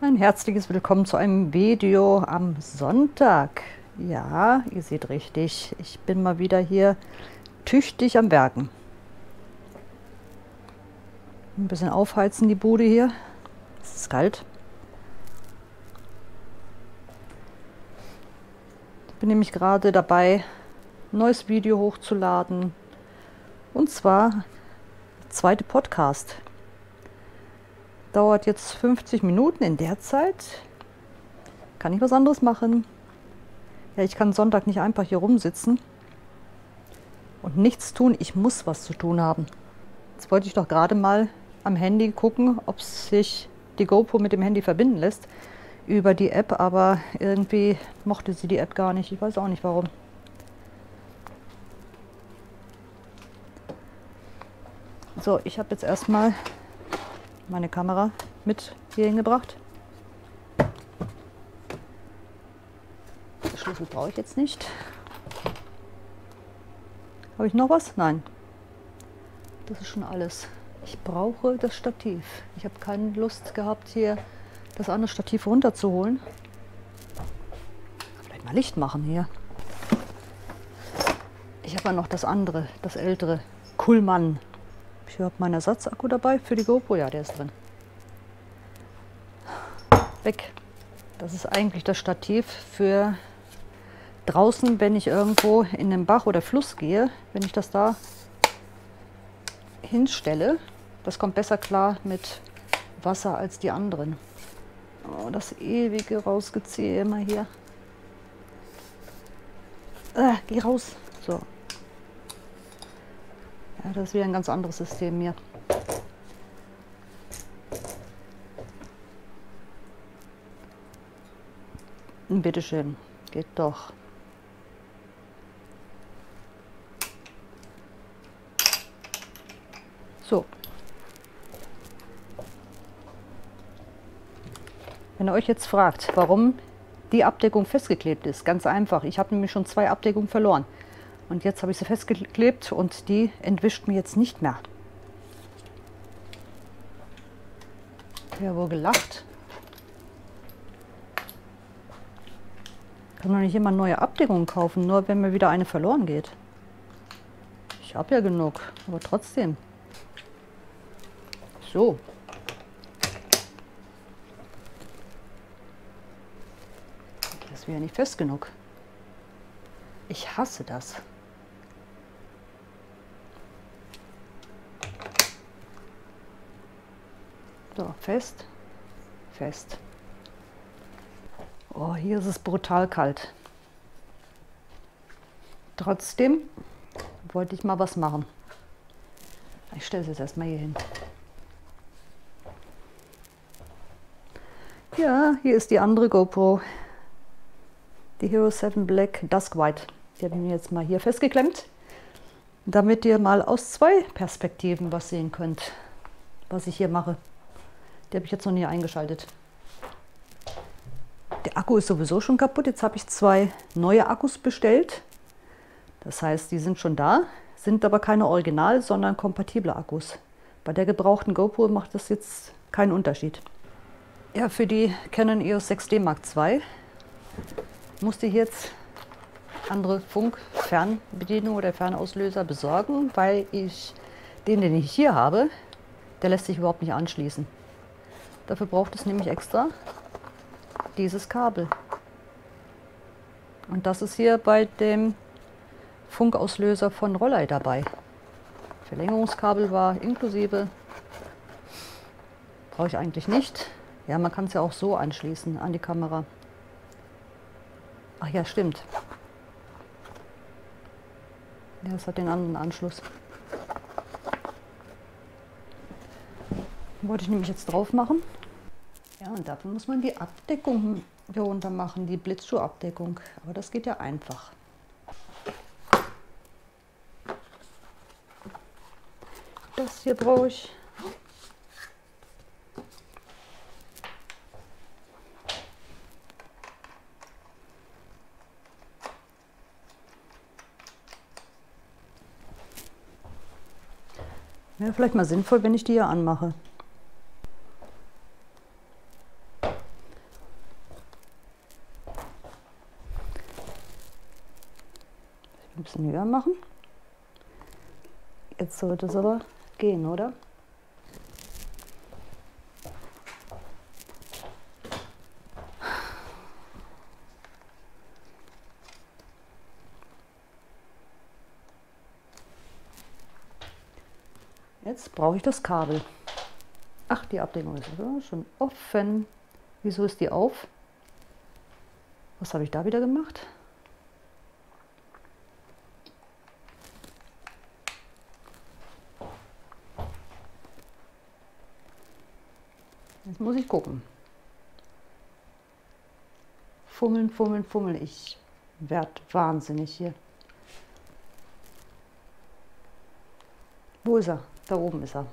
herzliches Willkommen zu einem Video am Sonntag. Ja, ihr seht richtig, ich bin mal wieder hier tüchtig am Werken. Ein bisschen aufheizen die Bude hier. Es ist kalt. Ich bin nämlich gerade dabei, ein neues Video hochzuladen. Und zwar zweite Podcast. Dauert jetzt 50 Minuten. In der Zeit kann ich was anderes machen. Ja, ich kann Sonntag nicht einfach hier rumsitzen und nichts tun. Ich muss was zu tun haben. Jetzt wollte ich doch gerade mal am Handy gucken, ob sich die GoPro mit dem Handy verbinden lässt über die App, aber irgendwie mochte sie die App gar nicht. Ich weiß auch nicht warum. So, ich habe jetzt erstmal meine Kamera mit hier hingebracht. Schlüssel brauche ich jetzt nicht. Habe ich noch was? Nein. Das ist schon alles. Ich brauche das Stativ. Ich habe keine Lust gehabt, hier das andere Stativ runterzuholen. Vielleicht mal Licht machen hier. Ich habe ja noch das andere, das ältere. Kuhlmann. Ich habe meinen Ersatzakku dabei für die GoPro. Ja, der ist drin. Weg. Das ist eigentlich das Stativ für draußen, wenn ich irgendwo in den Bach oder Fluss gehe. Wenn ich das da hinstelle, das kommt besser klar mit Wasser als die anderen. Oh, das ewige Rausgeziehe immer hier. Äh, geh raus. So, ja, das ist wieder ein ganz anderes System hier. Bitteschön, geht doch. So. Wenn ihr euch jetzt fragt, warum die Abdeckung festgeklebt ist, ganz einfach. Ich habe nämlich schon zwei Abdeckungen verloren. Und jetzt habe ich sie festgeklebt und die entwischt mir jetzt nicht mehr. Ja, wohl gelacht. Kann doch nicht immer neue Abdeckungen kaufen, nur wenn mir wieder eine verloren geht. Ich habe ja genug, aber trotzdem. So. Das wäre nicht fest genug. Ich hasse das. So, fest, fest. Oh, hier ist es brutal kalt. Trotzdem wollte ich mal was machen. Ich stelle es jetzt erstmal hier hin. Ja, hier ist die andere GoPro. Die Hero 7 Black Dusk White. Die habe ich mir jetzt mal hier festgeklemmt, damit ihr mal aus zwei Perspektiven was sehen könnt, was ich hier mache. Die habe ich jetzt noch nie eingeschaltet. Der Akku ist sowieso schon kaputt. Jetzt habe ich zwei neue Akkus bestellt. Das heißt, die sind schon da, sind aber keine Original, sondern kompatible Akkus. Bei der gebrauchten GoPro macht das jetzt keinen Unterschied. Ja, für die Canon EOS 6D Mark II musste ich jetzt andere Funk-Fernbedienung oder Fernauslöser besorgen, weil ich den, den ich hier habe, der lässt sich überhaupt nicht anschließen. Dafür braucht es nämlich extra dieses Kabel. Und das ist hier bei dem Funkauslöser von Rollei dabei. Verlängerungskabel war inklusive. Brauche ich eigentlich nicht. Ja, man kann es ja auch so anschließen an die Kamera. Ach ja, stimmt. Ja, es hat den anderen Anschluss. Wollte ich nämlich jetzt drauf machen. Ja, und dafür muss man die Abdeckung hier runter machen, die Blitzschuhabdeckung. Aber das geht ja einfach. Das hier brauche ich. Wäre vielleicht mal sinnvoll, wenn ich die hier anmache. Bisschen höher machen. Jetzt sollte es aber gehen, oder? Jetzt brauche ich das Kabel. Ach, die Abdeckung ist schon offen. Wieso ist die auf? Was habe ich da wieder gemacht? Muss ich gucken. Fummeln, fummeln, fummeln. Ich werde wahnsinnig hier. Wo ist er? Da oben ist er.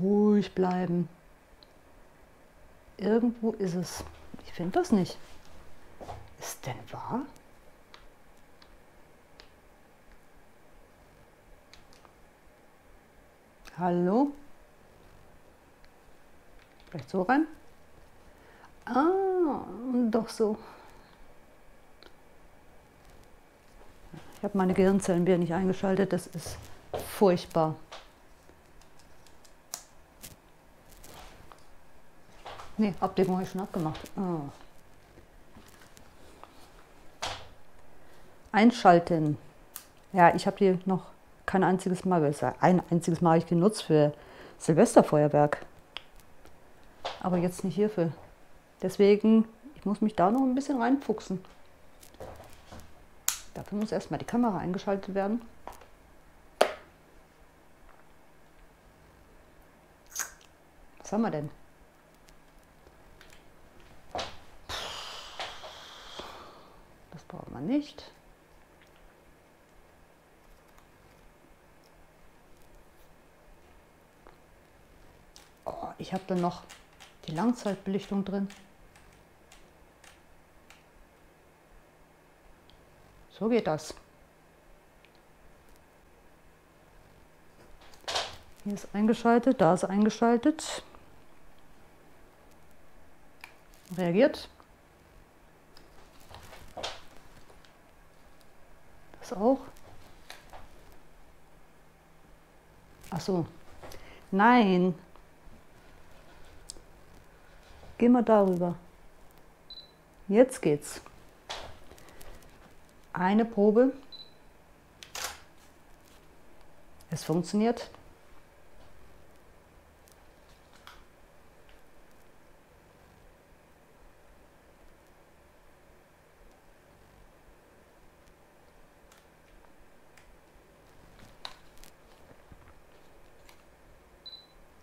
Ruhig bleiben. Irgendwo ist es. Ich finde das nicht. Ist denn wahr? Hallo? Vielleicht so rein? Ah, doch so. Ich habe meine Gehirnzellen wieder nicht eingeschaltet. Das ist furchtbar. Nee, Abdeckung habe ich schon abgemacht. Ah. Einschalten. Ja, ich habe die noch kein einziges Mal, ein einziges Mal habe ich genutzt für Silvesterfeuerwerk. Aber jetzt nicht hierfür. Deswegen, ich muss mich da noch ein bisschen reinfuchsen. Dafür muss erstmal die Kamera eingeschaltet werden. Was haben wir denn? Das braucht man nicht. Ich habe dann noch die Langzeitbelichtung drin. So geht das. Hier ist eingeschaltet, da ist eingeschaltet. Reagiert. Das auch. Ach so. Nein. Gehen wir darüber. Jetzt geht's eine Probe. Es funktioniert.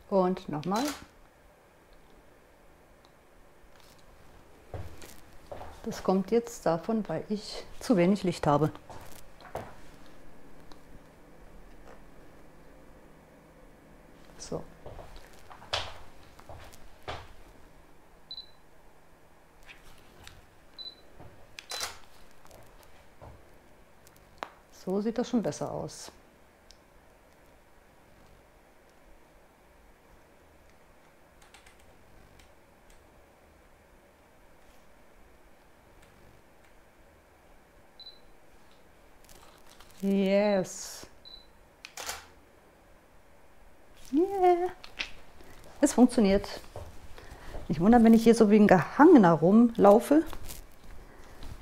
Und nochmal. Das kommt jetzt davon, weil ich zu wenig Licht habe. So. So sieht das schon besser aus. Yes. Yeah. Es funktioniert. Ich wundere, wenn ich hier so wie ein Gehangener rumlaufe.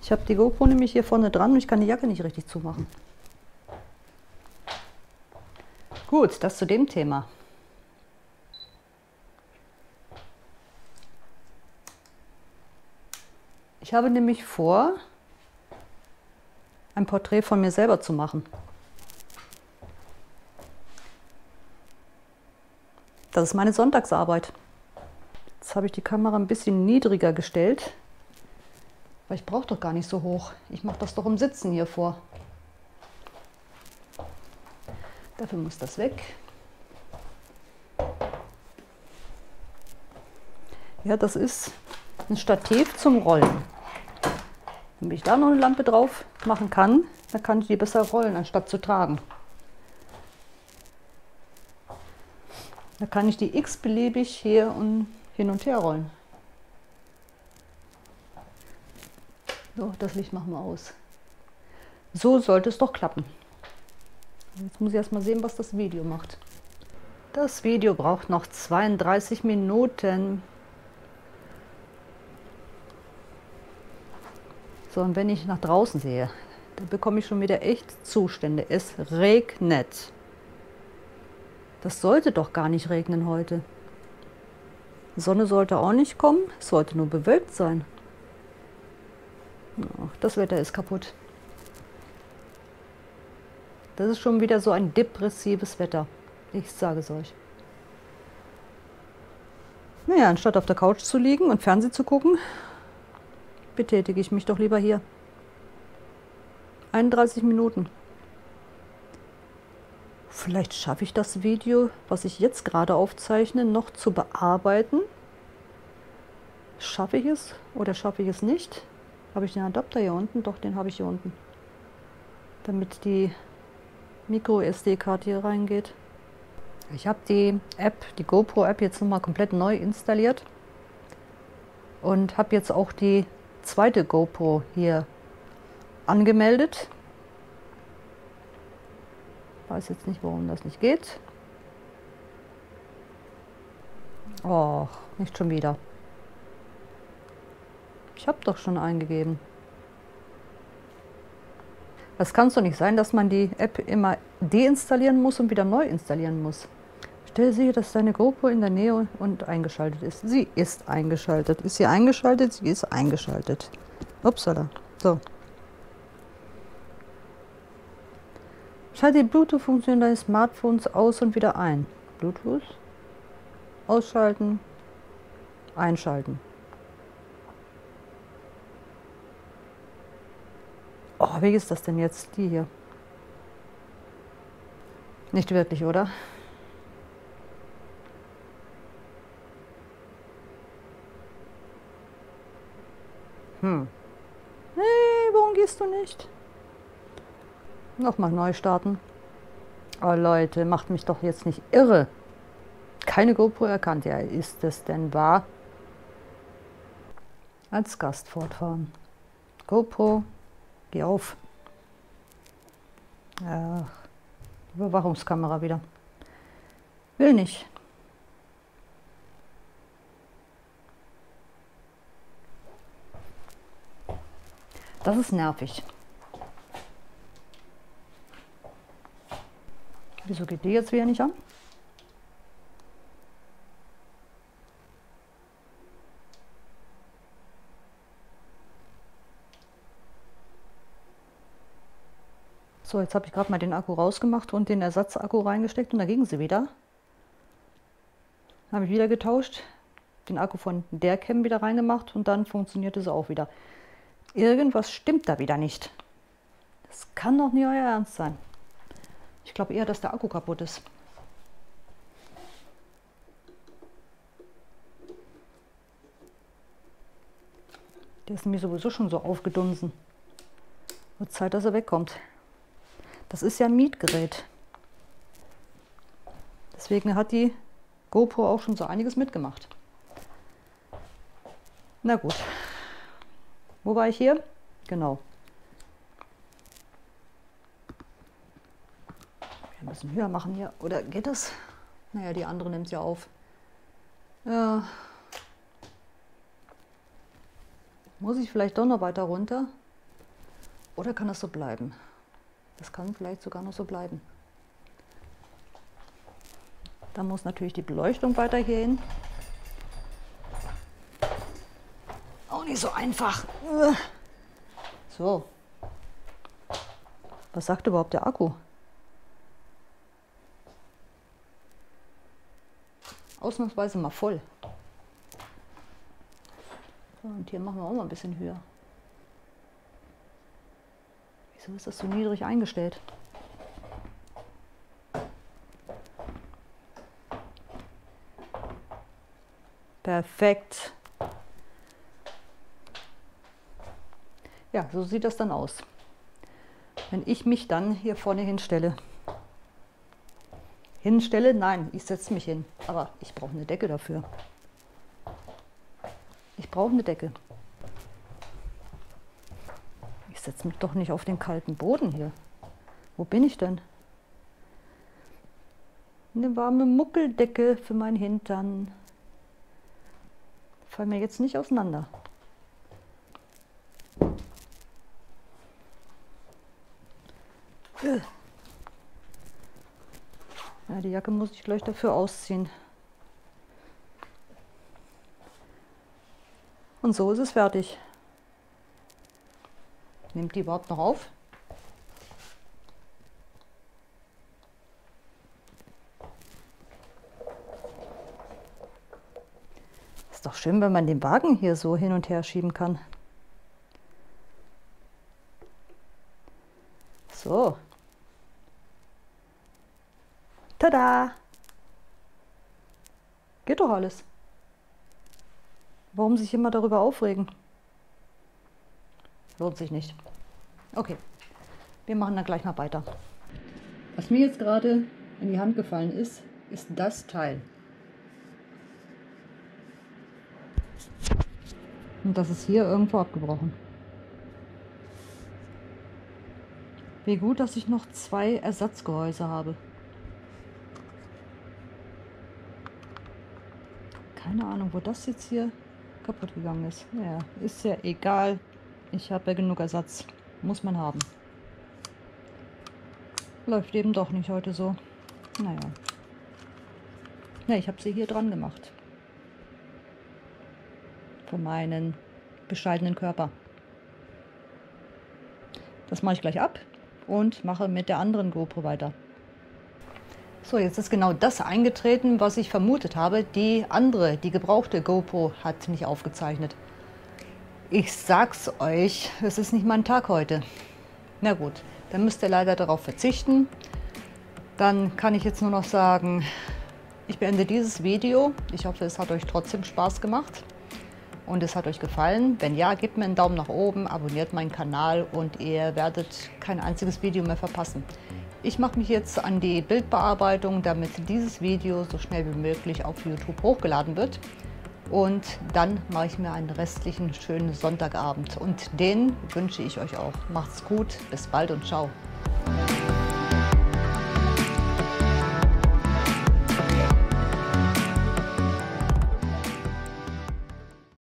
Ich habe die GoPro nämlich hier vorne dran und ich kann die Jacke nicht richtig zumachen. Gut, das zu dem Thema. Ich habe nämlich vor, ein Porträt von mir selber zu machen. Das ist meine Sonntagsarbeit. Jetzt habe ich die Kamera ein bisschen niedriger gestellt, weil ich brauche doch gar nicht so hoch. Ich mache das doch im Sitzen hier vor. Dafür muss das weg. Ja, das ist ein Stativ zum Rollen. Wenn ich da noch eine Lampe drauf machen kann, dann kann ich die besser rollen, anstatt zu tragen. Da kann ich die x-beliebig hier und hin und her rollen. So, das Licht machen wir aus. So sollte es doch klappen. Jetzt muss ich erst mal sehen, was das Video macht. Das Video braucht noch 32 Minuten. So, und wenn ich nach draußen sehe, da bekomme ich schon wieder echt Zustände. Es regnet. Das sollte doch gar nicht regnen heute. Die Sonne sollte auch nicht kommen, es sollte nur bewölkt sein. Ach, das Wetter ist kaputt. Das ist schon wieder so ein depressives Wetter. Ich sage es euch. Naja, anstatt auf der Couch zu liegen und Fernsehen zu gucken, betätige ich mich doch lieber hier. 31 Minuten. Vielleicht schaffe ich das Video, was ich jetzt gerade aufzeichne, noch zu bearbeiten. Schaffe ich es oder schaffe ich es nicht? Habe ich den Adapter hier unten? Doch, den habe ich hier unten. Damit die Micro SD-Karte hier reingeht. Ich habe die App, die GoPro-App jetzt nochmal komplett neu installiert und habe jetzt auch die zweite GoPro hier angemeldet. Weiß jetzt nicht, warum das nicht geht. Och, nicht schon wieder. Ich habe doch schon eingegeben. Das kann es doch nicht sein, dass man die App immer deinstallieren muss und wieder neu installieren muss. Stell sicher, dass deine GoPro in der Nähe und eingeschaltet ist. Sie ist eingeschaltet. Ist sie eingeschaltet? Sie ist eingeschaltet. Upsala. So. Schalte die Bluetooth-Funktion deines Smartphones aus und wieder ein. Bluetooth. Ausschalten. Einschalten. Oh, wie ist das denn jetzt? Die hier. Nicht wirklich, oder? Hm. Nee, warum gehst du nicht? Nochmal neu starten. Oh Leute, macht mich doch jetzt nicht irre. Keine GoPro erkannt. Ja, ist es denn wahr? Als Gast fortfahren. GoPro, geh auf. Ach, Überwachungskamera wieder. Will nicht. Das ist nervig. Wieso geht die jetzt wieder nicht an? So, jetzt habe ich gerade mal den Akku rausgemacht und den Ersatzakku reingesteckt und da ging sie wieder. Habe ich wieder getauscht, den Akku von der Cam wieder reingemacht und dann funktionierte sie auch wieder. Irgendwas stimmt da wieder nicht. Das kann doch nicht euer Ernst sein. Ich glaube eher, dass der Akku kaputt ist. Der ist nämlich sowieso schon so aufgedunsen. Wird Zeit, dass er wegkommt. Das ist ja ein Mietgerät. Deswegen hat die GoPro auch schon so einiges mitgemacht. Na gut. Wo war ich hier? Genau. Wir müssen höher machen hier. Oder geht das? Naja, die andere nimmt ja auf. Ja. Muss ich vielleicht doch noch weiter runter? Oder kann das so bleiben? Das kann vielleicht sogar noch so bleiben. Dann muss natürlich die Beleuchtung weiter hier hin. nicht so einfach. So. Was sagt überhaupt der Akku? Ausnahmsweise mal voll. So, und hier machen wir auch mal ein bisschen höher. Wieso ist das so niedrig eingestellt? Perfekt. Ja, so sieht das dann aus. Wenn ich mich dann hier vorne hinstelle. Hinstelle. Nein, ich setze mich hin. Aber ich brauche eine Decke dafür. Ich brauche eine Decke. Ich setze mich doch nicht auf den kalten Boden hier. Wo bin ich denn? Eine warme Muckeldecke für meinen Hintern. Fallen mir jetzt nicht auseinander. Ja, die Jacke muss ich gleich dafür ausziehen. Und so ist es fertig. Nimmt die überhaupt noch auf? Ist doch schön, wenn man den Wagen hier so hin und her schieben kann. So. Tada! Geht doch alles. Warum sich immer darüber aufregen? Lohnt sich nicht. Okay, wir machen dann gleich mal weiter. Was mir jetzt gerade in die Hand gefallen ist, ist das Teil. Und das ist hier irgendwo abgebrochen. Wie gut, dass ich noch zwei Ersatzgehäuse habe. Keine Ahnung, wo das jetzt hier kaputt gegangen ist. Ja, ist ja egal. Ich habe ja genug Ersatz. Muss man haben. Läuft eben doch nicht heute so. Naja. Ja, ich habe sie hier dran gemacht. Für meinen bescheidenen Körper. Das mache ich gleich ab und mache mit der anderen GoPro weiter. So, jetzt ist genau das eingetreten, was ich vermutet habe. Die andere, die gebrauchte GoPro hat nicht aufgezeichnet. Ich sag's euch, es ist nicht mein Tag heute. Na gut, dann müsst ihr leider darauf verzichten. Dann kann ich jetzt nur noch sagen, ich beende dieses Video. Ich hoffe, es hat euch trotzdem Spaß gemacht und es hat euch gefallen. Wenn ja, gebt mir einen Daumen nach oben, abonniert meinen Kanal und ihr werdet kein einziges Video mehr verpassen. Ich mache mich jetzt an die Bildbearbeitung, damit dieses Video so schnell wie möglich auf YouTube hochgeladen wird. Und dann mache ich mir einen restlichen schönen Sonntagabend. Und den wünsche ich euch auch. Macht's gut, bis bald und ciao.